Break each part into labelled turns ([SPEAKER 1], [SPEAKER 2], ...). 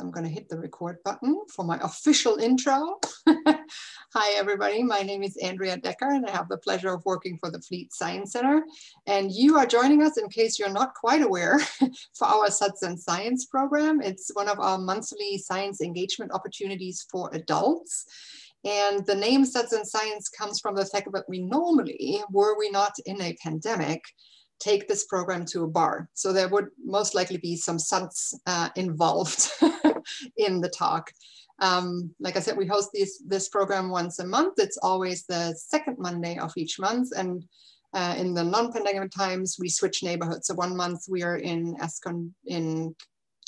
[SPEAKER 1] I'm going to hit the record button for my official intro. Hi, everybody. My name is Andrea Decker, and I have the pleasure of working for the Fleet Science Center. And you are joining us, in case you're not quite aware, for our SUDS and Science program. It's one of our monthly science engagement opportunities for adults. And the name SUDS and Science comes from the fact that we normally, were we not in a pandemic, take this program to a bar. So there would most likely be some suds uh, involved in the talk. Um, like I said, we host this, this program once a month. It's always the second Monday of each month. And uh, in the non-pandemic times, we switch neighborhoods. So one month we are in Escon, in,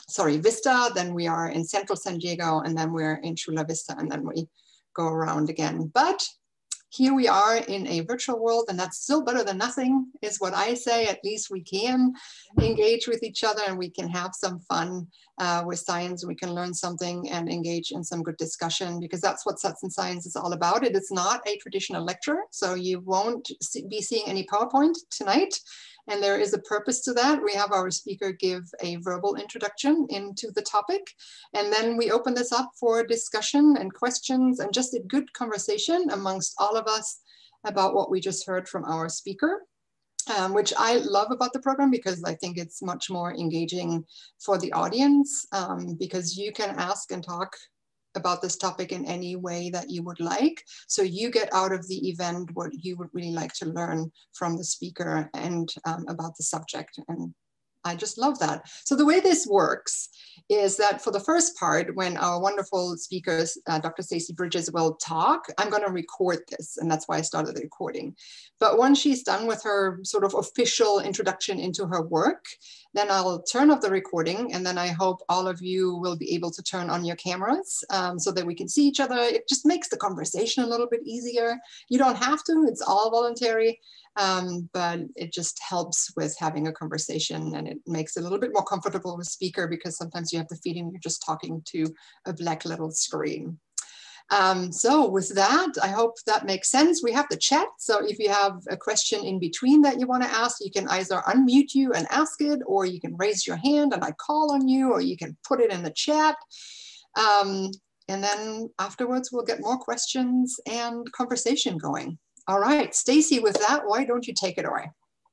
[SPEAKER 1] sorry, Vista, then we are in central San Diego, and then we're in Chula Vista, and then we go around again. But here we are in a virtual world and that's still better than nothing is what I say. At least we can engage with each other and we can have some fun uh, with science. We can learn something and engage in some good discussion because that's what SUDS and Science is all about. It is not a traditional lecture. So you won't be seeing any PowerPoint tonight. And there is a purpose to that. We have our speaker give a verbal introduction into the topic. And then we open this up for discussion and questions and just a good conversation amongst all of us about what we just heard from our speaker. Um, which I love about the program because I think it's much more engaging for the audience um, because you can ask and talk about this topic in any way that you would like. So you get out of the event what you would really like to learn from the speaker and um, about the subject. And I just love that. So the way this works is that for the first part, when our wonderful speakers, uh, Dr. Stacey Brydges will talk, I'm gonna record this and that's why I started the recording. But once she's done with her sort of official introduction into her work, then I'll turn off the recording and then I hope all of you will be able to turn on your cameras um, so that we can see each other. It just makes the conversation a little bit easier. You don't have to, it's all voluntary, um, but it just helps with having a conversation and it makes it a little bit more comfortable with speaker because sometimes you have the feeling you're just talking to a black little screen. Um, so with that, I hope that makes sense. We have the chat. So if you have a question in between that you want to ask, you can either unmute you and ask it, or you can raise your hand and I call on you, or you can put it in the chat. Um, and then afterwards, we'll get more questions and conversation going. All right, Stacey, with that, why don't you take it away?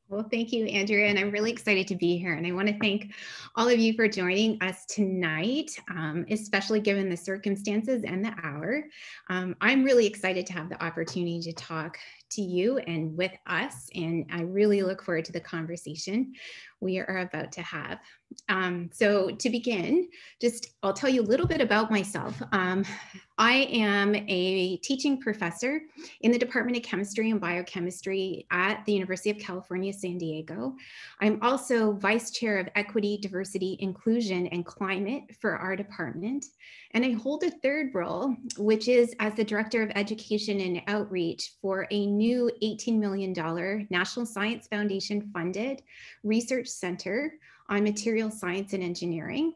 [SPEAKER 2] Well, thank you, Andrea, and I'm really excited to be here. And I want to thank all of you for joining us tonight, um, especially given the circumstances and the hour. Um, I'm really excited to have the opportunity to talk to you and with us. And I really look forward to the conversation we are about to have. Um, so to begin, just I'll tell you a little bit about myself. Um, I am a teaching professor in the Department of Chemistry and Biochemistry at the University of California, San Diego. I'm also Vice Chair of Equity, Diversity, Inclusion, and Climate for our department. And I hold a third role, which is as the Director of Education and Outreach for a new $18 million National Science Foundation funded research center on material science and engineering.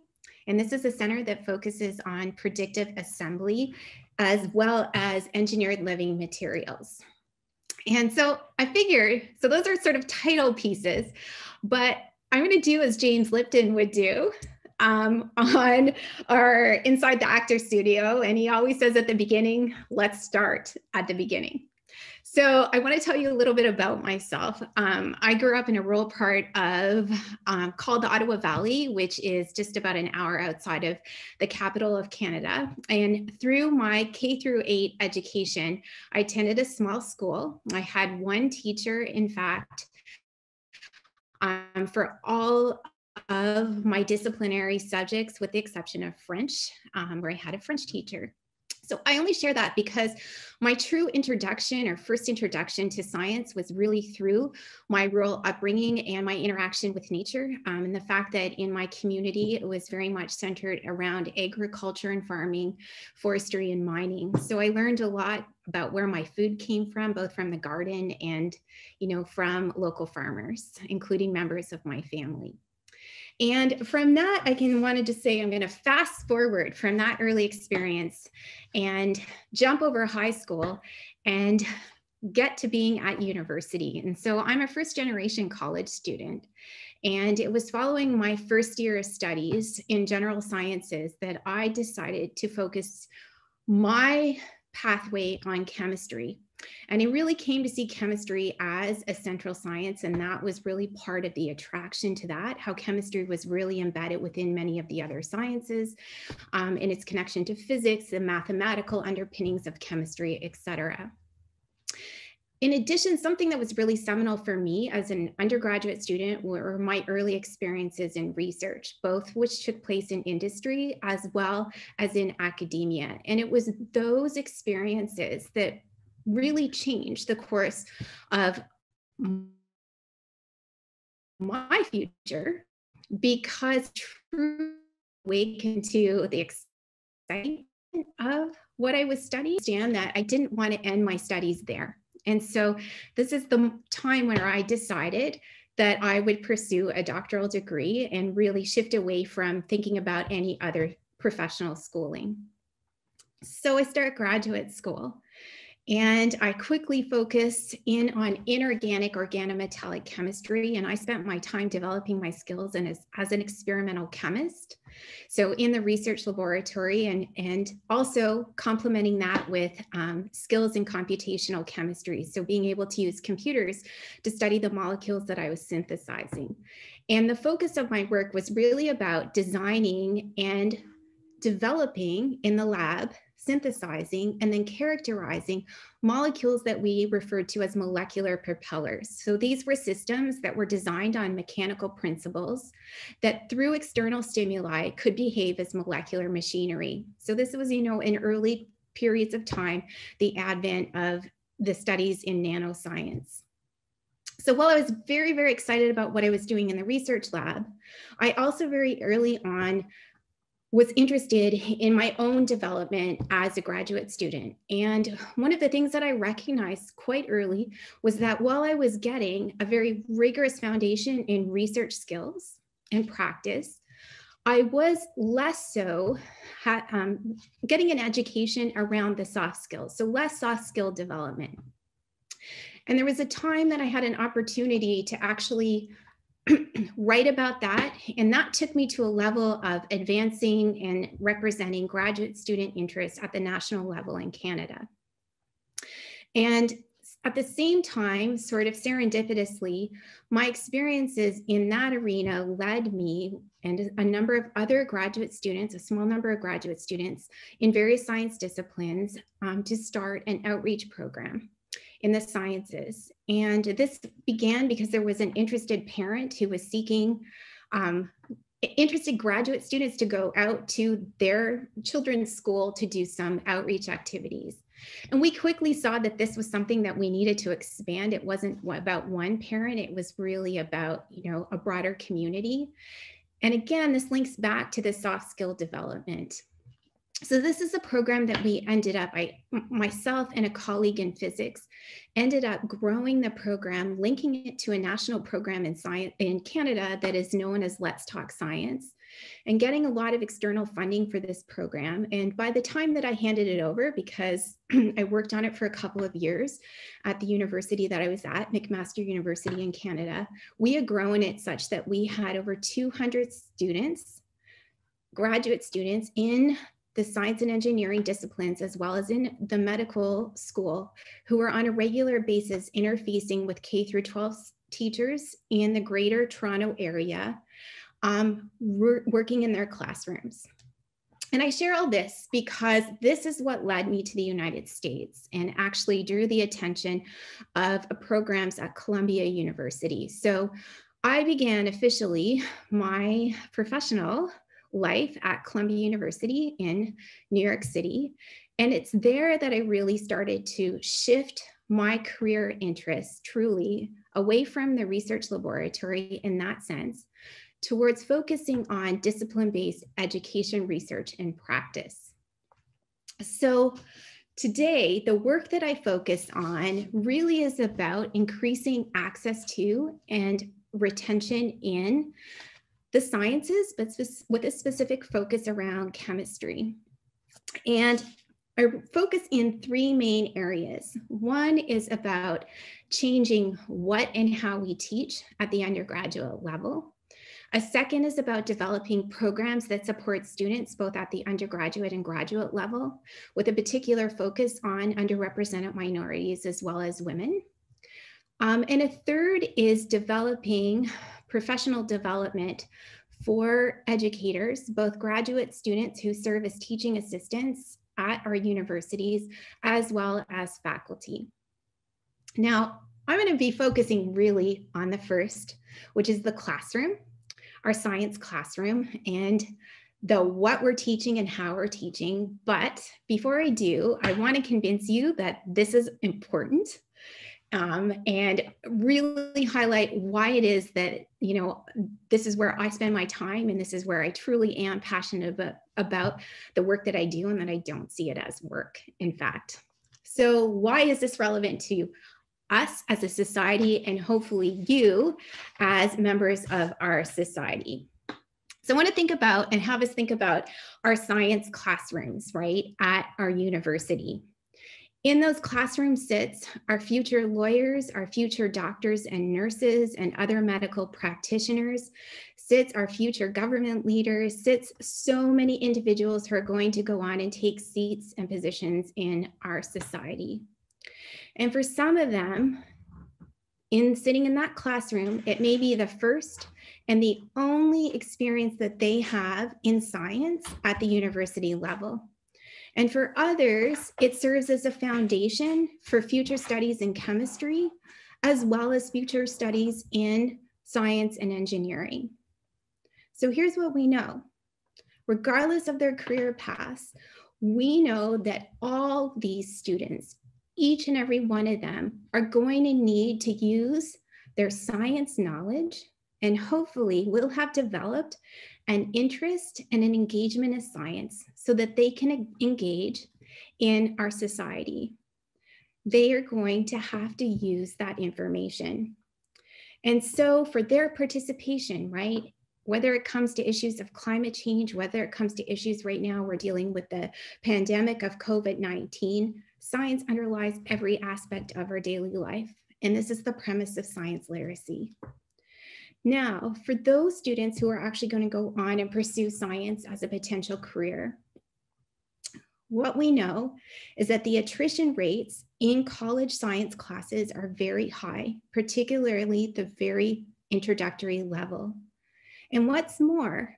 [SPEAKER 2] And this is a center that focuses on predictive assembly as well as engineered living materials. And so I figured, so those are sort of title pieces, but I'm going to do as James Lipton would do um, on our Inside the Actor Studio. And he always says at the beginning, let's start at the beginning. So I want to tell you a little bit about myself. Um, I grew up in a rural part of um, called the Ottawa Valley, which is just about an hour outside of the capital of Canada. And through my K through eight education, I attended a small school. I had one teacher, in fact, um, for all of my disciplinary subjects, with the exception of French, um, where I had a French teacher. So I only share that because my true introduction or first introduction to science was really through my rural upbringing and my interaction with nature. Um, and the fact that in my community, it was very much centered around agriculture and farming, forestry and mining. So I learned a lot about where my food came from, both from the garden and, you know, from local farmers, including members of my family. And from that, I can wanted to say I'm going to fast forward from that early experience and jump over high school and get to being at university. And so I'm a first generation college student. And it was following my first year of studies in general sciences that I decided to focus my pathway on chemistry. And I really came to see chemistry as a central science. And that was really part of the attraction to that, how chemistry was really embedded within many of the other sciences um, in its connection to physics, the mathematical underpinnings of chemistry, et cetera. In addition, something that was really seminal for me as an undergraduate student were my early experiences in research, both which took place in industry as well as in academia. And it was those experiences that really changed the course of my future because true awakened to the excitement of what I was studying, and that I didn't want to end my studies there. And so this is the time where I decided that I would pursue a doctoral degree and really shift away from thinking about any other professional schooling. So I start graduate school and I quickly focused in on inorganic organometallic chemistry. And I spent my time developing my skills and as, as an experimental chemist. So in the research laboratory and, and also complementing that with um, skills in computational chemistry. So being able to use computers to study the molecules that I was synthesizing. And the focus of my work was really about designing and developing in the lab synthesizing and then characterizing molecules that we referred to as molecular propellers. So these were systems that were designed on mechanical principles that through external stimuli could behave as molecular machinery. So this was, you know, in early periods of time, the advent of the studies in nanoscience. So while I was very, very excited about what I was doing in the research lab, I also very early on was interested in my own development as a graduate student. And one of the things that I recognized quite early was that while I was getting a very rigorous foundation in research skills and practice, I was less so um, getting an education around the soft skills, so less soft skill development. And there was a time that I had an opportunity to actually write about that. And that took me to a level of advancing and representing graduate student interest at the national level in Canada. And at the same time, sort of serendipitously, my experiences in that arena led me and a number of other graduate students, a small number of graduate students in various science disciplines, um, to start an outreach program in the sciences. And this began because there was an interested parent who was seeking um, interested graduate students to go out to their children's school to do some outreach activities. And we quickly saw that this was something that we needed to expand. It wasn't about one parent, it was really about, you know, a broader community. And again, this links back to the soft skill development. So this is a program that we ended up, I myself and a colleague in physics ended up growing the program, linking it to a national program in science in Canada that is known as Let's Talk Science and getting a lot of external funding for this program. And by the time that I handed it over, because I worked on it for a couple of years at the university that I was at, McMaster University in Canada, we had grown it such that we had over 200 students graduate students in the science and engineering disciplines, as well as in the medical school, who are on a regular basis interfacing with K through 12 teachers in the greater Toronto area, um, working in their classrooms. And I share all this because this is what led me to the United States and actually drew the attention of programs at Columbia University. So I began officially my professional life at Columbia University in New York City. And it's there that I really started to shift my career interests truly away from the research laboratory in that sense towards focusing on discipline based education, research, and practice. So, today, the work that I focus on really is about increasing access to and retention in the sciences, but with a specific focus around chemistry. And I focus in three main areas. One is about changing what and how we teach at the undergraduate level. A second is about developing programs that support students both at the undergraduate and graduate level, with a particular focus on underrepresented minorities as well as women. Um, and a third is developing professional development for educators, both graduate students who serve as teaching assistants at our universities, as well as faculty. Now, I'm going to be focusing really on the first, which is the classroom, our science classroom, and the what we're teaching and how we're teaching. But before I do, I want to convince you that this is important um, and really highlight why it is that you know this is where I spend my time and this is where I truly am passionate about, about the work that I do and that I don't see it as work in fact. So why is this relevant to us as a society and hopefully you as members of our society? So I want to think about and have us think about our science classrooms, right, at our university. In those classroom sits our future lawyers, our future doctors and nurses and other medical practitioners, sits our future government leaders, sits so many individuals who are going to go on and take seats and positions in our society. And for some of them, in sitting in that classroom, it may be the first and the only experience that they have in science at the university level. And for others, it serves as a foundation for future studies in chemistry, as well as future studies in science and engineering. So here's what we know. Regardless of their career paths, we know that all these students, each and every one of them, are going to need to use their science knowledge and hopefully will have developed an interest and an engagement in science so that they can engage in our society. They are going to have to use that information. And so for their participation, right, whether it comes to issues of climate change, whether it comes to issues right now we're dealing with the pandemic of COVID 19, science underlies every aspect of our daily life. And this is the premise of science literacy. Now, for those students who are actually going to go on and pursue science as a potential career, what we know is that the attrition rates in college science classes are very high, particularly the very introductory level. And what's more,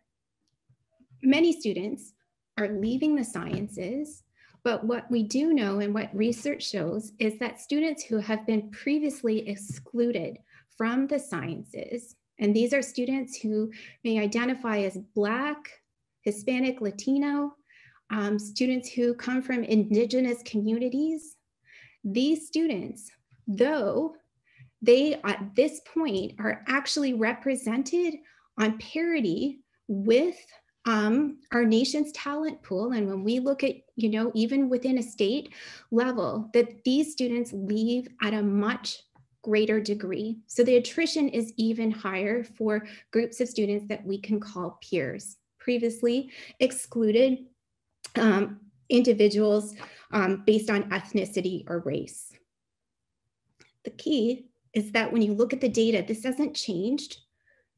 [SPEAKER 2] many students are leaving the sciences, but what we do know and what research shows is that students who have been previously excluded from the sciences and these are students who may identify as Black, Hispanic, Latino, um, students who come from indigenous communities. These students, though they at this point are actually represented on parity with um, our nation's talent pool. And when we look at, you know, even within a state level, that these students leave at a much greater degree. So the attrition is even higher for groups of students that we can call peers. Previously excluded um, individuals um, based on ethnicity or race. The key is that when you look at the data, this hasn't changed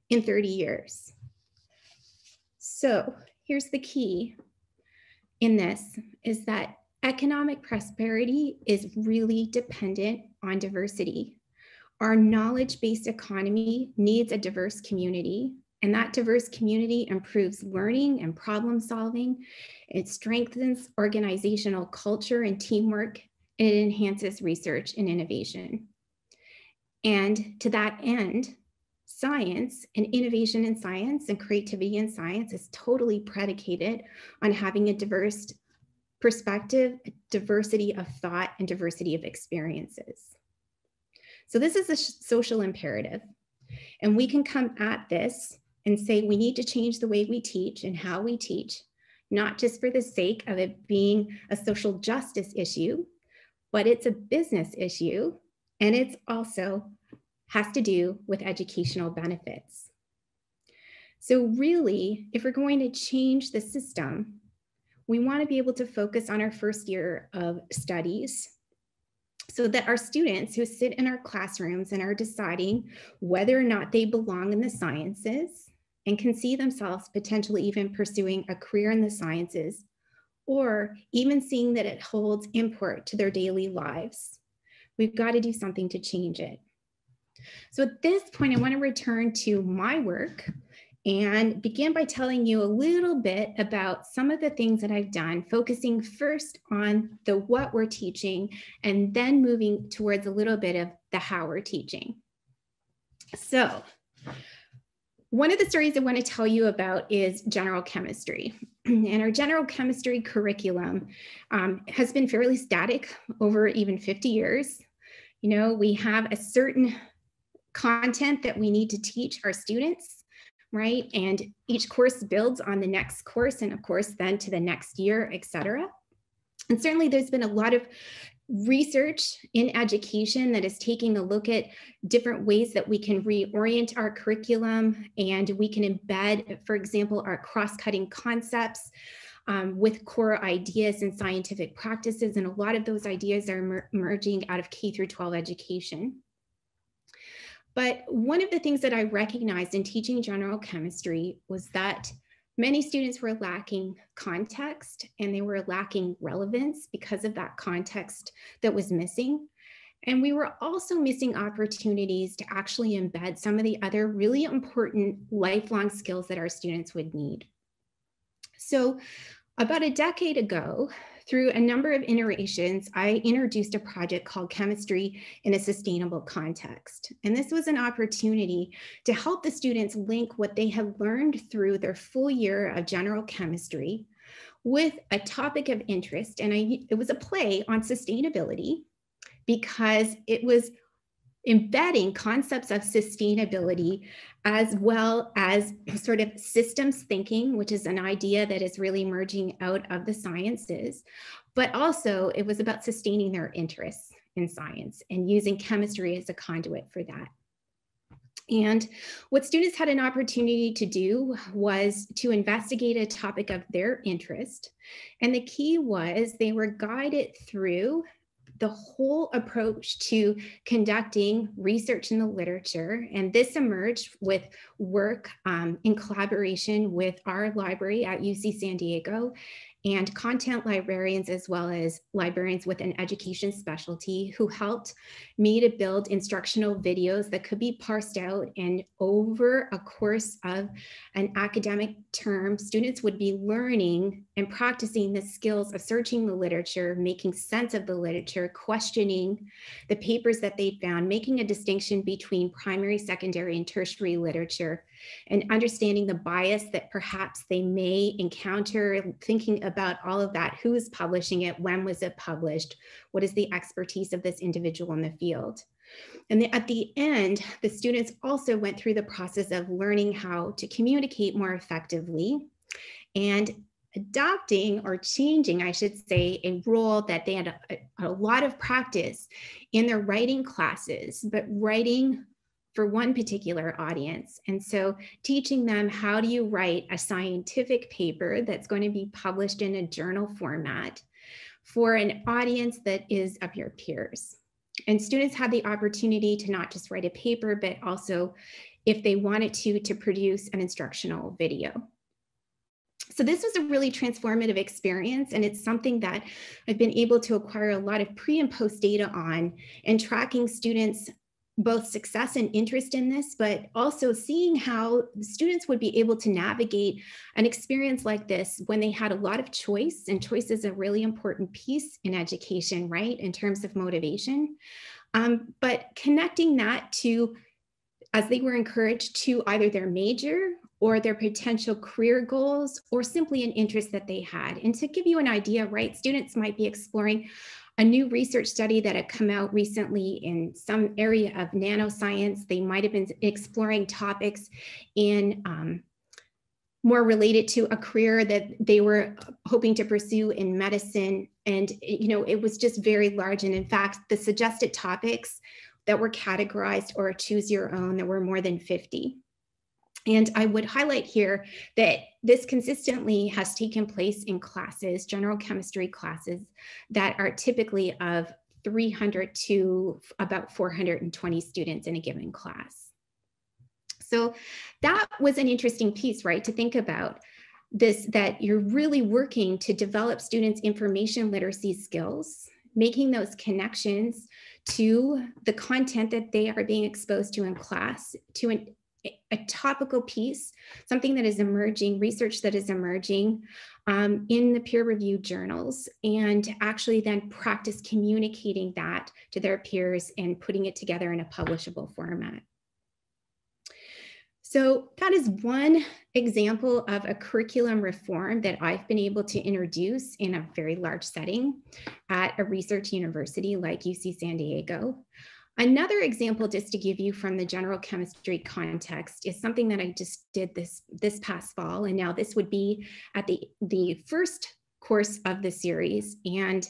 [SPEAKER 2] in 30 years. So here's the key in this is that economic prosperity is really dependent on diversity. Our knowledge based economy needs a diverse community, and that diverse community improves learning and problem solving. It strengthens organizational culture and teamwork, and it enhances research and innovation. And to that end, science and innovation in science and creativity in science is totally predicated on having a diverse perspective, diversity of thought, and diversity of experiences. So this is a social imperative. And we can come at this and say we need to change the way we teach and how we teach, not just for the sake of it being a social justice issue, but it's a business issue. And it's also has to do with educational benefits. So really, if we're going to change the system, we want to be able to focus on our first year of studies so that our students who sit in our classrooms and are deciding whether or not they belong in the sciences and can see themselves potentially even pursuing a career in the sciences or even seeing that it holds import to their daily lives. We've got to do something to change it. So at this point, I want to return to my work and begin by telling you a little bit about some of the things that I've done, focusing first on the what we're teaching and then moving towards a little bit of the how we're teaching. So, one of the stories I want to tell you about is general chemistry. and our general chemistry curriculum um, has been fairly static over even 50 years. You know, we have a certain content that we need to teach our students right? And each course builds on the next course and of course then to the next year, et cetera. And certainly there's been a lot of research in education that is taking a look at different ways that we can reorient our curriculum and we can embed, for example, our cross-cutting concepts um, with core ideas and scientific practices. And a lot of those ideas are emerging out of K through 12 education. But one of the things that I recognized in teaching general chemistry was that many students were lacking context and they were lacking relevance because of that context that was missing. And we were also missing opportunities to actually embed some of the other really important lifelong skills that our students would need. So about a decade ago, through a number of iterations, I introduced a project called Chemistry in a Sustainable Context. And this was an opportunity to help the students link what they had learned through their full year of general chemistry with a topic of interest. And I, it was a play on sustainability because it was embedding concepts of sustainability as well as sort of systems thinking, which is an idea that is really emerging out of the sciences. But also, it was about sustaining their interests in science and using chemistry as a conduit for that. And what students had an opportunity to do was to investigate a topic of their interest. And the key was they were guided through the whole approach to conducting research in the literature. And this emerged with work um, in collaboration with our library at UC San Diego and content librarians as well as librarians with an education specialty who helped me to build instructional videos that could be parsed out and over a course of an academic term students would be learning and practicing the skills of searching the literature making sense of the literature questioning the papers that they found making a distinction between primary secondary and tertiary literature and understanding the bias that perhaps they may encounter, thinking about all of that. Who is publishing it? When was it published? What is the expertise of this individual in the field? And at the end, the students also went through the process of learning how to communicate more effectively and adopting or changing, I should say, a role that they had a, a, lot of practice in their writing classes, but writing for one particular audience. And so teaching them how do you write a scientific paper that's going to be published in a journal format for an audience that is of your peers. And students had the opportunity to not just write a paper, but also if they wanted to, to produce an instructional video. So this was a really transformative experience and it's something that I've been able to acquire a lot of pre and post data on and tracking students both success and interest in this, but also seeing how students would be able to navigate an experience like this when they had a lot of choice, and choice is a really important piece in education, right, in terms of motivation. Um, but connecting that to, as they were encouraged to either their major or their potential career goals or simply an interest that they had. And to give you an idea, right, students might be exploring a new research study that had come out recently in some area of nanoscience. They might have been exploring topics in um, more related to a career that they were hoping to pursue in medicine. And, you know, it was just very large. And in fact, the suggested topics that were categorized or choose your own, there were more than 50. And I would highlight here that this consistently has taken place in classes, general chemistry classes, that are typically of 300 to about 420 students in a given class. So that was an interesting piece, right, to think about this that you're really working to develop students' information literacy skills, making those connections to the content that they are being exposed to in class, to an a topical piece, something that is emerging, research that is emerging um, in the peer reviewed journals, and actually then practice communicating that to their peers and putting it together in a publishable format. So that is one example of a curriculum reform that I've been able to introduce in a very large setting at a research university like UC San Diego. Another example, just to give you from the general chemistry context, is something that I just did this, this past fall. And now this would be at the, the first course of the series. And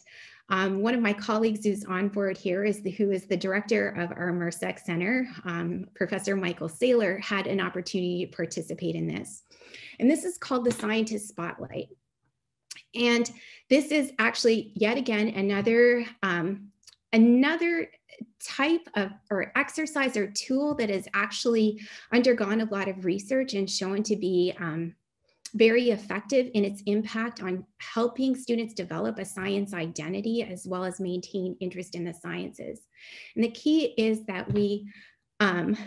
[SPEAKER 2] um, one of my colleagues who's on board here is the, who is the director of our MRSEC Center, um, Professor Michael Sailor, had an opportunity to participate in this. And this is called the Scientist Spotlight. And this is actually yet again another um, another type of or exercise or tool that has actually undergone a lot of research and shown to be um, very effective in its impact on helping students develop a science identity as well as maintain interest in the sciences. And the key is that we um,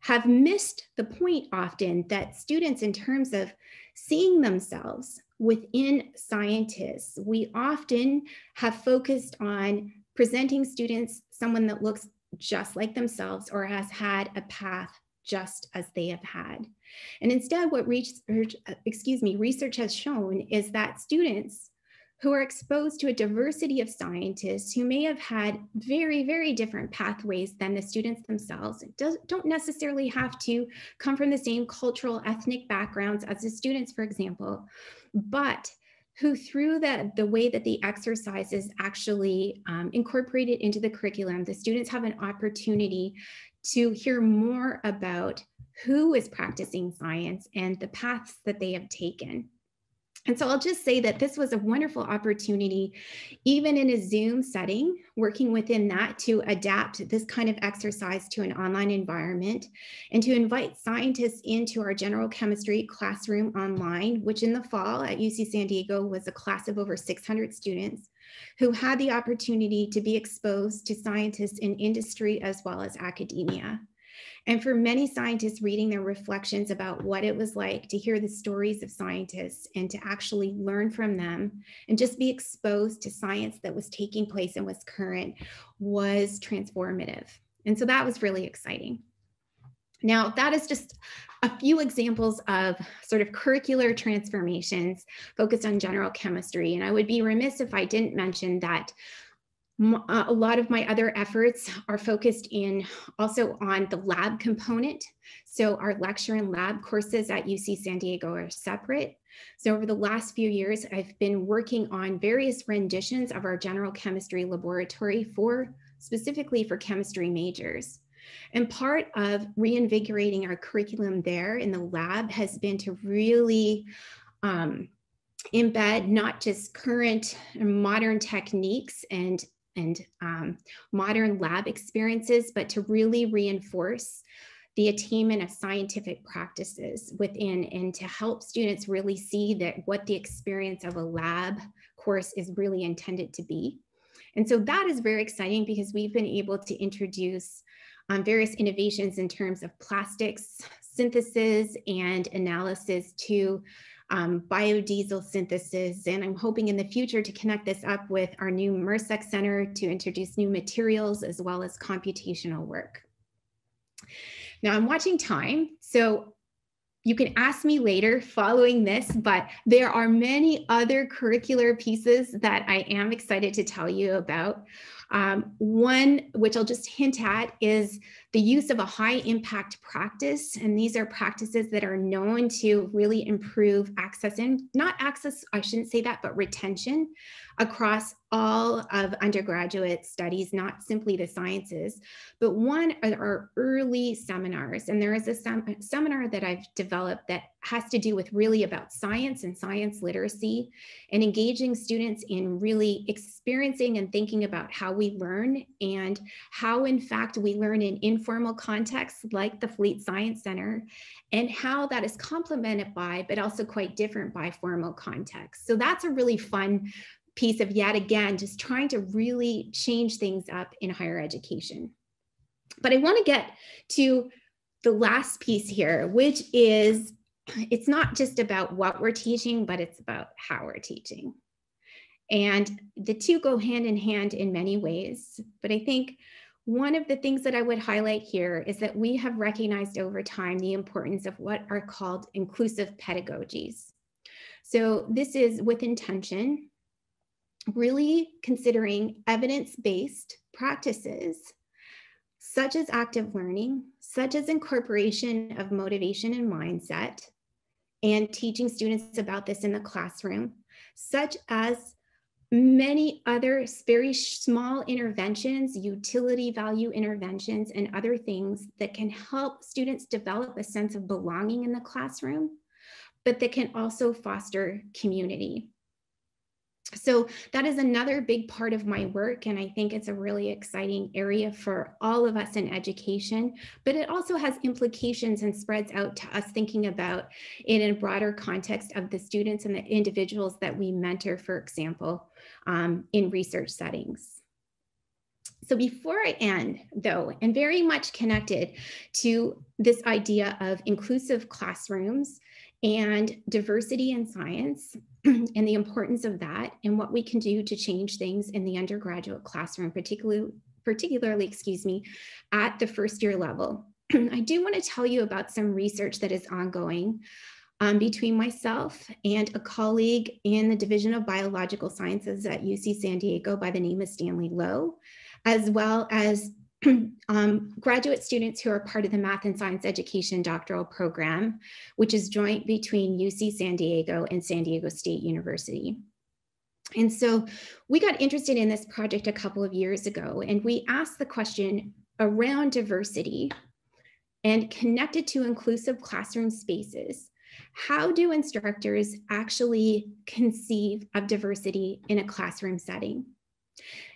[SPEAKER 2] have missed the point often that students, in terms of seeing themselves within scientists, we often have focused on presenting students someone that looks just like themselves or has had a path just as they have had. And instead, what research, excuse me, research has shown is that students who are exposed to a diversity of scientists who may have had very, very different pathways than the students themselves, don't necessarily have to come from the same cultural, ethnic backgrounds as the students, for example, but who through that the way that the exercise is actually um, incorporated into the curriculum, the students have an opportunity to hear more about who is practicing science and the paths that they have taken. And so I'll just say that this was a wonderful opportunity, even in a Zoom setting, working within that to adapt this kind of exercise to an online environment and to invite scientists into our general chemistry classroom online, which in the fall at UC San Diego was a class of over 600 students who had the opportunity to be exposed to scientists in industry as well as academia. And for many scientists reading their reflections about what it was like to hear the stories of scientists and to actually learn from them and just be exposed to science that was taking place and was current was transformative. And so that was really exciting. Now, that is just a few examples of sort of curricular transformations focused on general chemistry. And I would be remiss if I didn't mention that a lot of my other efforts are focused in also on the lab component. So our lecture and lab courses at UC San Diego are separate. So over the last few years, I've been working on various renditions of our general chemistry laboratory for specifically for chemistry majors. And part of reinvigorating our curriculum there in the lab has been to really um, embed not just current modern techniques and and um, modern lab experiences, but to really reinforce the attainment of scientific practices within and to help students really see that what the experience of a lab course is really intended to be. And so that is very exciting because we've been able to introduce um, various innovations in terms of plastics synthesis and analysis to um, biodiesel synthesis. And I'm hoping in the future to connect this up with our new MRSEC Center to introduce new materials as well as computational work. Now I'm watching time. So you can ask me later following this, but there are many other curricular pieces that I am excited to tell you about. Um, one, which I'll just hint at, is the use of a high impact practice. And these are practices that are known to really improve access and not access, I shouldn't say that, but retention across all of undergraduate studies, not simply the sciences, but one are our early seminars. And there is a sem seminar that I've developed that has to do with really about science and science literacy and engaging students in really experiencing and thinking about how we learn and how in fact we learn in informal contexts like the Fleet Science Center and how that is complemented by, but also quite different by formal contexts. So that's a really fun piece of yet again, just trying to really change things up in higher education. But I wanna get to the last piece here, which is it's not just about what we're teaching, but it's about how we're teaching. And the two go hand in hand in many ways. But I think one of the things that I would highlight here is that we have recognized over time the importance of what are called inclusive pedagogies. So this is with intention, really considering evidence-based practices such as active learning, such as incorporation of motivation and mindset, and teaching students about this in the classroom, such as many other very small interventions, utility value interventions, and other things that can help students develop a sense of belonging in the classroom, but that can also foster community so that is another big part of my work and i think it's a really exciting area for all of us in education but it also has implications and spreads out to us thinking about it in a broader context of the students and the individuals that we mentor for example um, in research settings. So before I end, though, and very much connected to this idea of inclusive classrooms and diversity in science and the importance of that and what we can do to change things in the undergraduate classroom, particularly, particularly, excuse me, at the first year level. I do want to tell you about some research that is ongoing um, between myself and a colleague in the Division of Biological Sciences at UC San Diego by the name of Stanley Lo, as well as um, graduate students who are part of the Math and Science Education Doctoral Program, which is joint between UC San Diego and San Diego State University. And so we got interested in this project a couple of years ago, and we asked the question around diversity and connected to inclusive classroom spaces. How do instructors actually conceive of diversity in a classroom setting?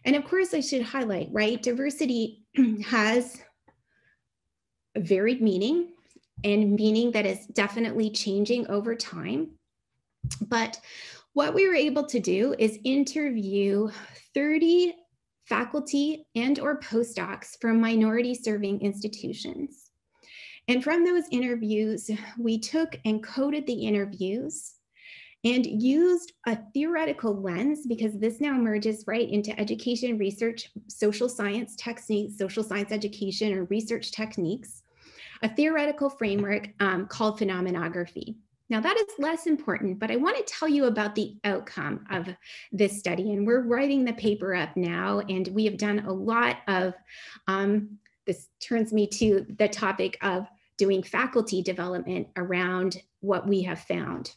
[SPEAKER 2] And of course, I should highlight, right? Diversity has a varied meaning and meaning that is definitely changing over time. But what we were able to do is interview 30 faculty and or postdocs from minority serving institutions. And from those interviews, we took and coded the interviews and used a theoretical lens because this now merges right into education research, social science techniques, social science education or research techniques, a theoretical framework um, called phenomenography. Now that is less important, but I want to tell you about the outcome of this study. And we're writing the paper up now, and we have done a lot of, um, this turns me to the topic of doing faculty development around what we have found.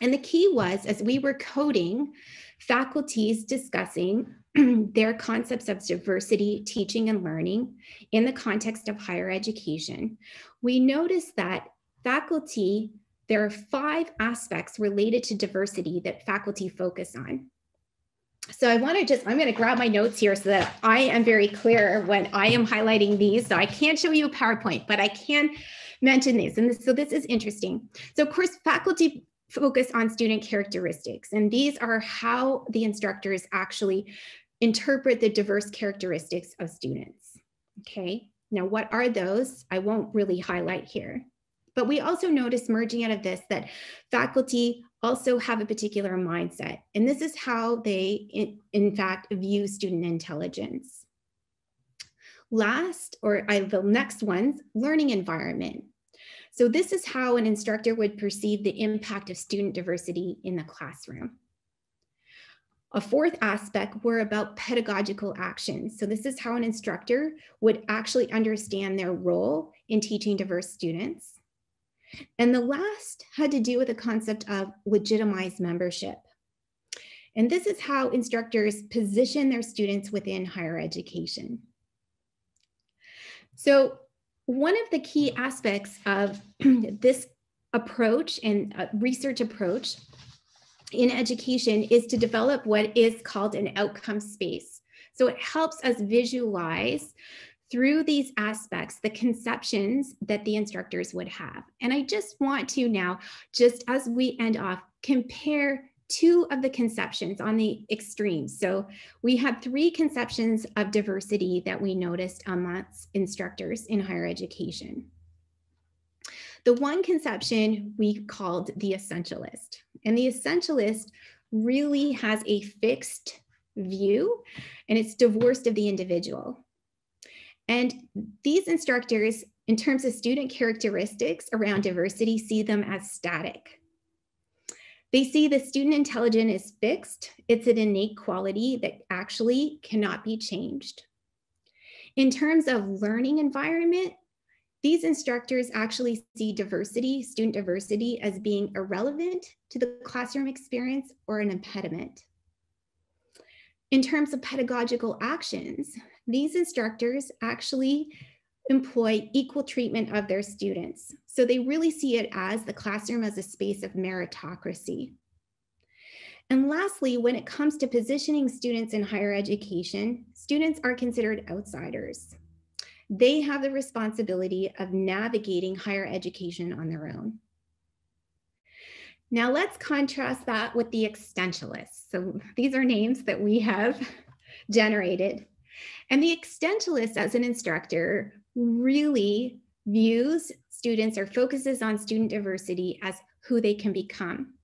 [SPEAKER 2] And the key was as we were coding, faculties discussing their concepts of diversity, teaching, and learning in the context of higher education, we noticed that faculty, there are five aspects related to diversity that faculty focus on. So I want to just, I'm going to grab my notes here so that I am very clear when I am highlighting these. So I can't show you a PowerPoint, but I can mention these. And this, so this is interesting. So of course, faculty focus on student characteristics. And these are how the instructors actually interpret the diverse characteristics of students. Okay, now what are those? I won't really highlight here. But we also notice merging out of this that faculty also have a particular mindset. And this is how they, in, in fact, view student intelligence. Last, or I, the next ones, learning environment. So this is how an instructor would perceive the impact of student diversity in the classroom. A fourth aspect were about pedagogical actions. So this is how an instructor would actually understand their role in teaching diverse students. And the last had to do with the concept of legitimized membership. And this is how instructors position their students within higher education. So one of the key aspects of this approach and uh, research approach in education is to develop what is called an outcome space. So it helps us visualize through these aspects the conceptions that the instructors would have. And I just want to now, just as we end off, compare two of the conceptions on the extremes. So we had three conceptions of diversity that we noticed amongst instructors in higher education. The one conception we called the essentialist. And the essentialist really has a fixed view and it's divorced of the individual. And these instructors, in terms of student characteristics around diversity, see them as static. They see the student intelligence is fixed. It's an innate quality that actually cannot be changed. In terms of learning environment, these instructors actually see diversity, student diversity, as being irrelevant to the classroom experience or an impediment. In terms of pedagogical actions, these instructors actually employ equal treatment of their students. So they really see it as the classroom as a space of meritocracy. And lastly, when it comes to positioning students in higher education, students are considered outsiders. They have the responsibility of navigating higher education on their own. Now let's contrast that with the existentialists. So these are names that we have generated. And the existentialist as an instructor really views students or focuses on student diversity as who they can become.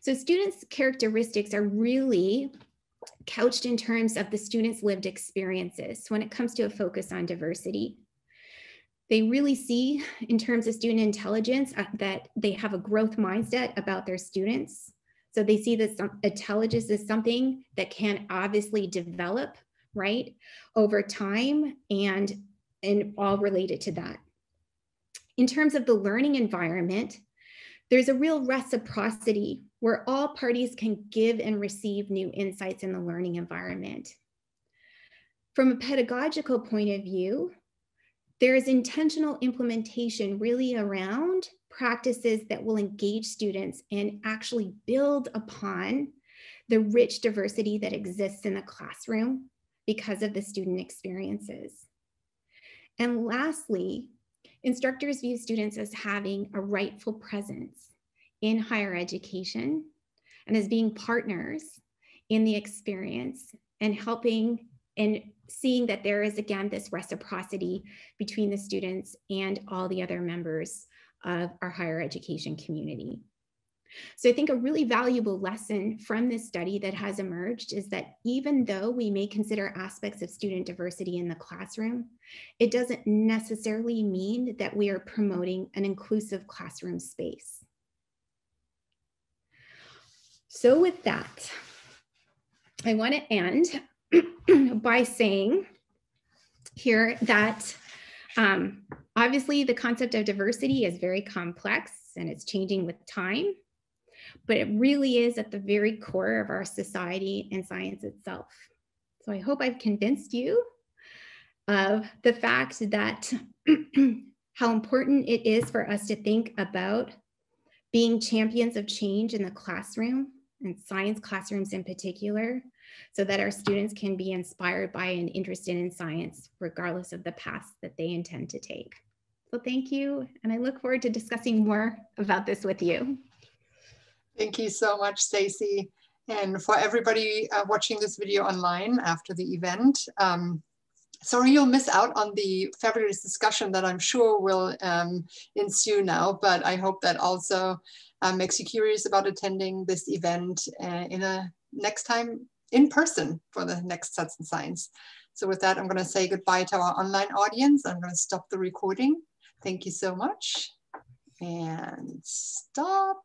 [SPEAKER 2] So students' characteristics are really couched in terms of the students' lived experiences when it comes to a focus on diversity. They really see in terms of student intelligence uh, that they have a growth mindset about their students. So they see that some, intelligence is something that can obviously develop, right, over time and and all related to that. In terms of the learning environment, there's a real reciprocity where all parties can give and receive new insights in the learning environment. From a pedagogical point of view, there is intentional implementation really around practices that will engage students and actually build upon the rich diversity that exists in the classroom because of the student experiences. And lastly, instructors view students as having a rightful presence in higher education and as being partners in the experience and helping and seeing that there is again this reciprocity between the students and all the other members of our higher education community. So I think a really valuable lesson from this study that has emerged is that even though we may consider aspects of student diversity in the classroom, it doesn't necessarily mean that we are promoting an inclusive classroom space. So with that, I want to end by saying here that um, obviously the concept of diversity is very complex and it's changing with time but it really is at the very core of our society and science itself. So I hope I've convinced you of the fact that how important it is for us to think about being champions of change in the classroom and science classrooms in particular, so that our students can be inspired by and interested in science, regardless of the path that they intend to take. So thank you, and I look forward to discussing more about this with you.
[SPEAKER 1] Thank you so much, Stacey. And for everybody uh, watching this video online after the event, um, sorry you'll miss out on the fabulous discussion that I'm sure will um, ensue now, but I hope that also uh, makes you curious about attending this event uh, in a next time in person for the next Suds and Science. So with that, I'm gonna say goodbye to our online audience. I'm gonna stop the recording. Thank you so much and stop.